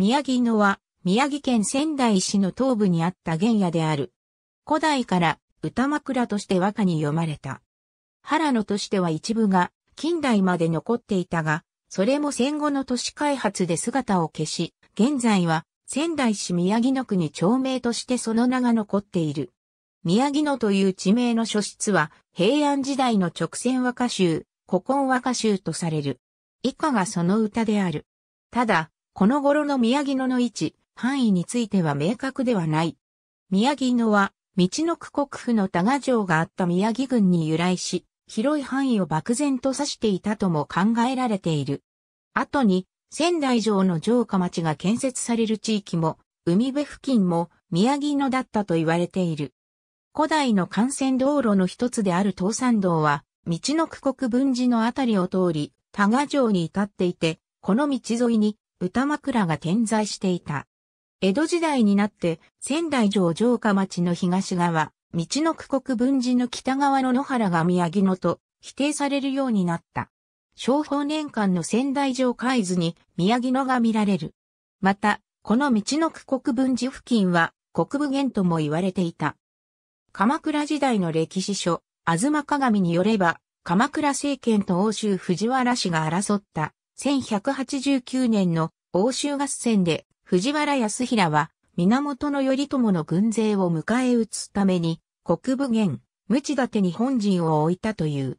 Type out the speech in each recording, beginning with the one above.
宮城野は宮城県仙台市の東部にあった原野である。古代から歌枕として和歌に読まれた。原野としては一部が近代まで残っていたが、それも戦後の都市開発で姿を消し、現在は仙台市宮城野区に町名としてその名が残っている。宮城野という地名の書出は平安時代の直線和歌集、古今和歌集とされる。以下がその歌である。ただ、この頃の宮城野の位置、範囲については明確ではない。宮城野は、道の区国府の多賀城があった宮城郡に由来し、広い範囲を漠然と指していたとも考えられている。後に、仙台城の城下町が建設される地域も、海辺付近も宮城野だったと言われている。古代の幹線道路の一つである東山道は、道の区国分寺のあたりを通り、多賀城に至っていて、この道沿いに歌枕が点在していた。江戸時代になって仙台城城下町の東側、道の区国分寺の北側の野原が宮城野と否定されるようになった。昭法年間の仙台城海図に宮城野が見られる。また、この道の区国分寺付近は国部源とも言われていた。鎌倉時代の歴史書、東鏡によれば、鎌倉政権と欧州藤原氏が争った1189年の欧州合戦で藤原康平は源頼朝の軍勢を迎え撃つために国武元、無知立に本陣を置いたという。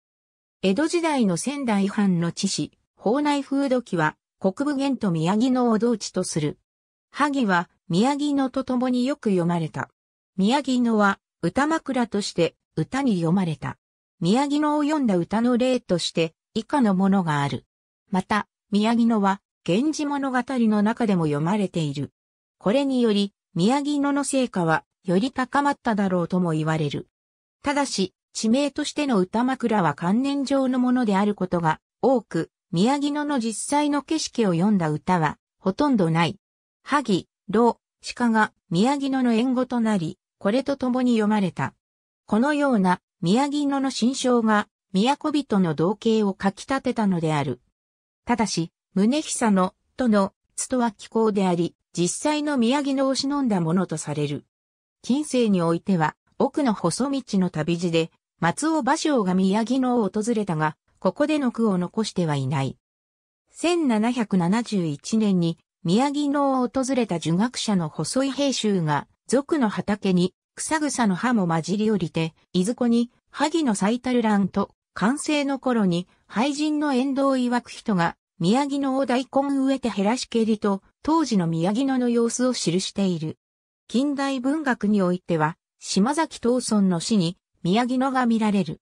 江戸時代の仙台藩の知史、法内風土記は国武元と宮城野を同地とする。萩は宮城野と共によく読まれた。宮城野は歌枕として歌に読まれた。宮城野を読んだ歌の例として以下のものがある。また、宮城野は源氏物語の中でも読まれている。これにより、宮城野の成果は、より高まっただろうとも言われる。ただし、地名としての歌枕は関連上のものであることが多く、宮城野の実際の景色を読んだ歌は、ほとんどない。萩、老、鹿が宮城野の縁語となり、これと共に読まれた。このような宮城野の新章が、都人の同型を書き立てたのである。ただし、宗久の、との、つとは気候であり、実際の宮城野を忍んだものとされる。近世においては、奥の細道の旅路で、松尾芭蕉が宮城野を訪れたが、ここでの句を残してはいない。1771年に宮城野を訪れた儒学者の細井平州が、族の畑に草草の葉も混じり降りて、いずこに萩の咲いたる蘭と、完成の頃に廃人の縁道を曰く人が宮城野を大根植えて減らし蹴りと、当時の宮城野の様子を記している。近代文学においては、島崎東村の詩に宮城野が見られる。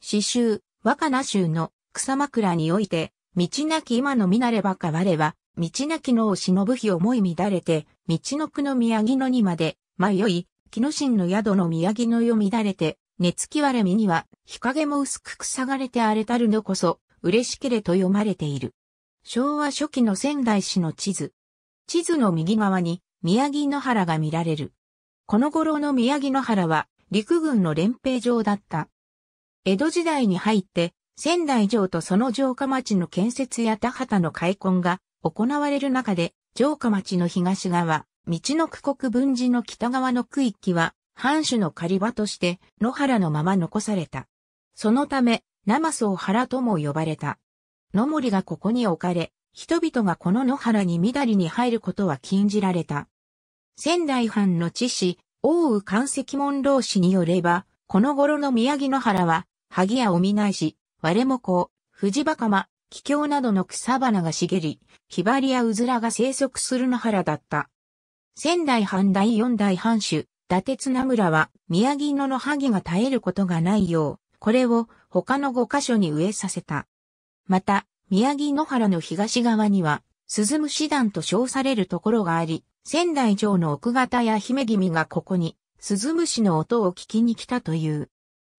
詩集、若菜集の草枕において、道なき今の見なればか我は、道なきのを忍ぶ日思い乱れて、道の区の宮城野にまで、迷い、木の神の宿の宮城野よ乱れて、寝つき割れ身には、日陰も薄く塞がれて荒れたるのこそ、嬉しけれと読まれている。昭和初期の仙台市の地図。地図の右側に宮城野原が見られる。この頃の宮城野原は陸軍の連兵場だった。江戸時代に入って仙台城とその城下町の建設や田畑の開墾が行われる中で城下町の東側、道の区国分寺の北側の区域は藩主の狩り場として野原のまま残された。そのため、生荘原とも呼ばれた。野森がここに置かれ、人々がこの野原にみだりに入ることは禁じられた。仙台藩の知史、大宇関石門老氏によれば、この頃の宮城野原は、萩やおみないし、割れもこう、藤バカマ、桔梗などの草花が茂り、ひばりやうずらが生息する野原だった。仙台藩第四代藩主、伊達綱村は、宮城野の萩が絶えることがないよう、これを他の五箇所に植えさせた。また、宮城野原の東側には、鈴虫団と称されるところがあり、仙台城の奥方や姫君がここに、鈴虫の音を聞きに来たという。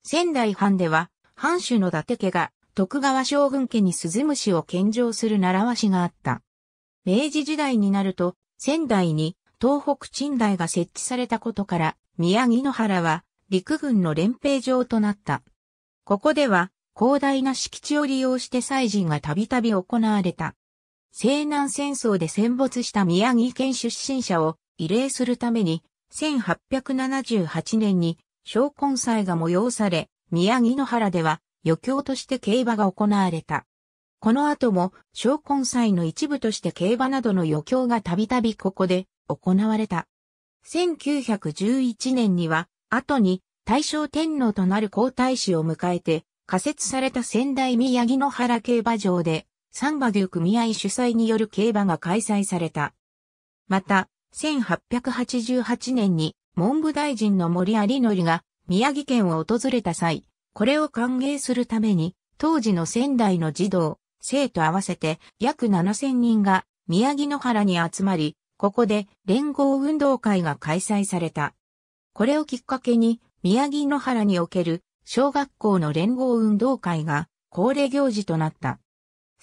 仙台藩では、藩主の伊達家が、徳川将軍家に鈴虫を献上する習わしがあった。明治時代になると、仙台に東北鎮台が設置されたことから、宮城野原は陸軍の連兵場となった。ここでは、広大な敷地を利用して祭事がたびたび行われた。西南戦争で戦没した宮城県出身者を慰霊するために、1878年に小根祭が催され、宮城野原では余興として競馬が行われた。この後も、小根祭の一部として競馬などの余興がたびたびここで行われた。1911年には、後に大正天皇となる皇太子を迎えて、仮設された仙台宮城野原競馬場で、サンバ牛組合主催による競馬が開催された。また、1888年に文部大臣の森有則が宮城県を訪れた際、これを歓迎するために、当時の仙台の児童、生徒合わせて約7000人が宮城野原に集まり、ここで連合運動会が開催された。これをきっかけに宮城野原における小学校の連合運動会が恒例行事となった。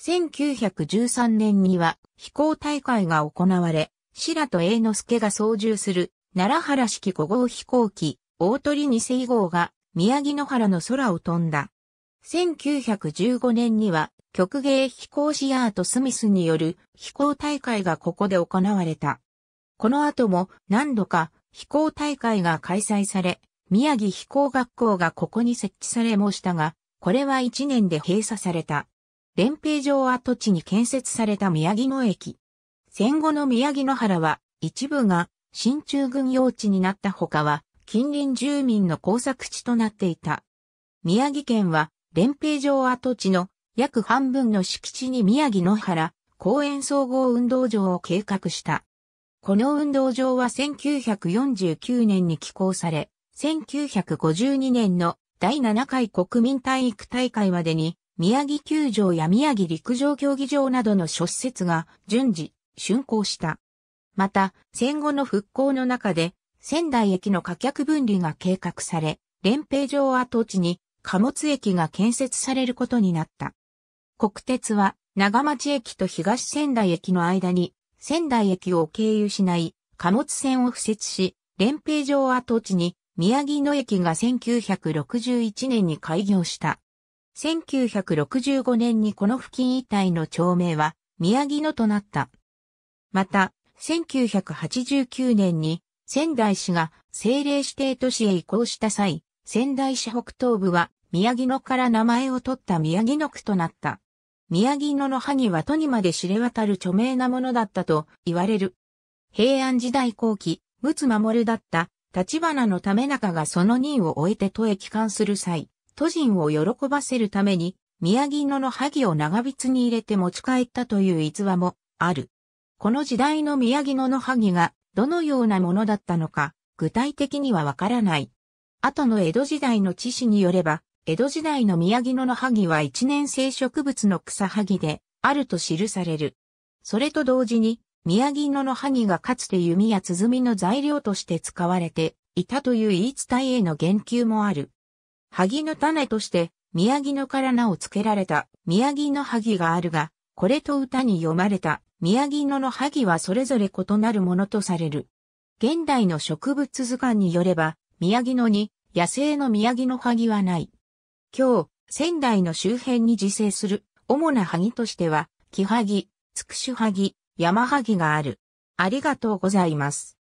1913年には飛行大会が行われ、白戸栄之助が操縦する奈良原式5号飛行機、大鳥2世号が宮城野原の空を飛んだ。1915年には曲芸飛行士アート・スミスによる飛行大会がここで行われた。この後も何度か飛行大会が開催され、宮城飛行学校がここに設置されましたが、これは1年で閉鎖された。連平城跡地に建設された宮城野駅。戦後の宮城野原は一部が新中軍用地になった他は近隣住民の工作地となっていた。宮城県は連平城跡地の約半分の敷地に宮城野原公園総合運動場を計画した。この運動場は1949年に起工され、1952年の第7回国民体育大会までに、宮城球場や宮城陸上競技場などの諸施設が順次竣工した。また、戦後の復興の中で、仙台駅の貨客分離が計画され、連平場跡地に貨物駅が建設されることになった。国鉄は長町駅と東仙台駅の間に仙台駅を経由しない貨物線を敷設し、連平場跡地に宮城野駅が1961年に開業した。1965年にこの付近一帯の町名は宮城野となった。また、1989年に仙台市が政令指定都市へ移行した際、仙台市北東部は宮城野から名前を取った宮城野区となった。宮城野の萩は都にまで知れ渡る著名なものだったと言われる。平安時代後期、陸奥守だった立花のため中がその任を終えて都へ帰還する際、都人を喜ばせるために、宮城野の萩を長筆に入れて持ち帰ったという逸話もある。この時代の宮城野の萩がどのようなものだったのか、具体的にはわからない。後の江戸時代の知識によれば、江戸時代の宮城野の萩は一年生植物の草萩であると記される。それと同時に、宮城野の萩がかつて弓や鼓の材料として使われていたという言い伝えへの言及もある。萩の種として宮城野から名を付けられた宮城野萩があるが、これと歌に読まれた宮城野の萩はそれぞれ異なるものとされる。現代の植物図鑑によれば、宮城野に野生の宮城野萩はない。今日、仙台の周辺に自生する主な萩としては、木萩、つくし萩、山萩がある。ありがとうございます。